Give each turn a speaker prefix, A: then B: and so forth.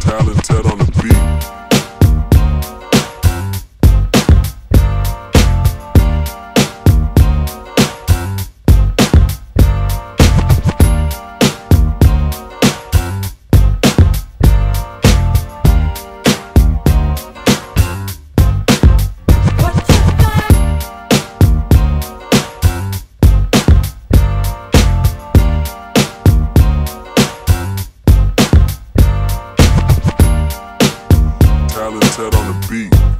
A: Talented on Talented on the beat.